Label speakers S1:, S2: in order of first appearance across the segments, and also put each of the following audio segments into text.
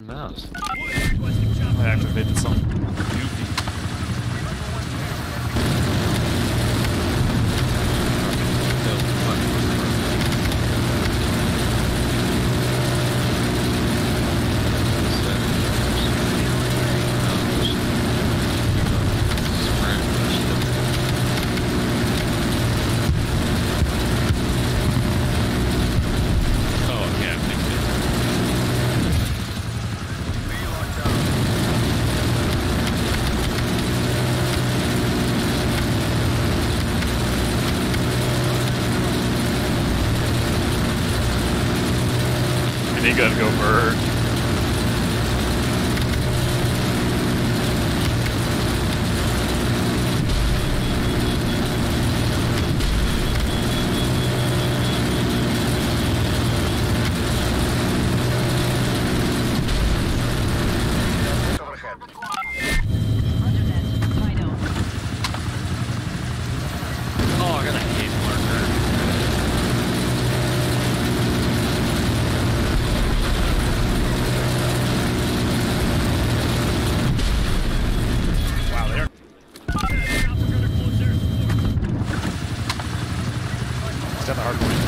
S1: Mouse. I activated some gotta go for
S2: Overhead.
S1: It's got the hard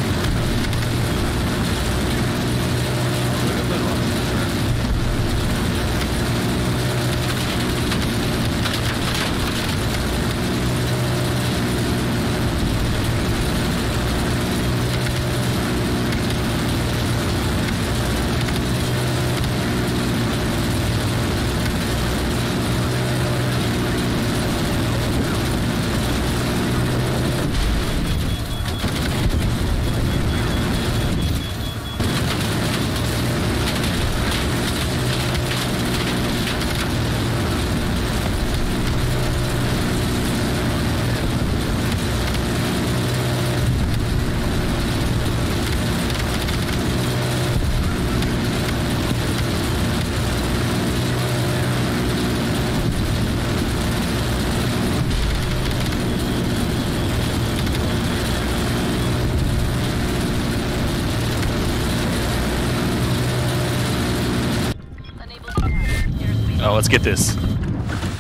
S1: Oh, let's get this.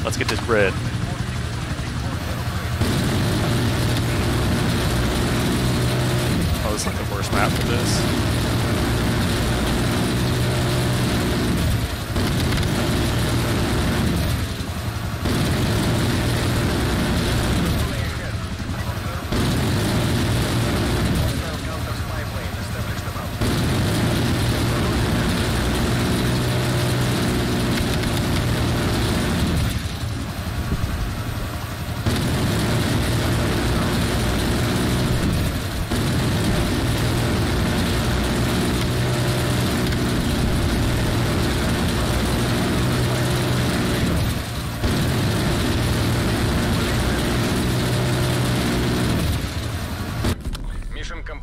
S1: Let's get this bread. Oh, this is like the worst map for this.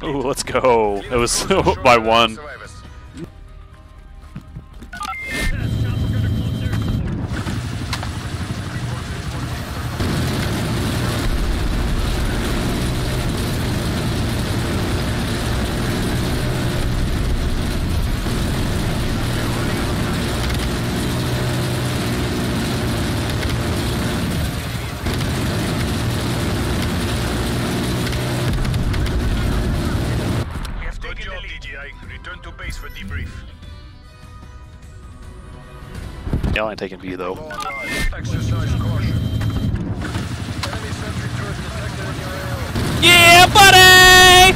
S1: Ooh, let's go. It was by one. Y'all ain't taking B though. Yeah, buddy!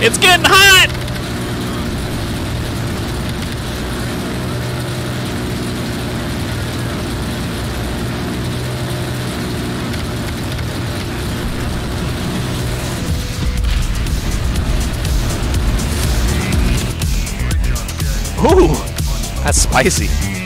S1: It's getting hot! Ooh, that's spicy.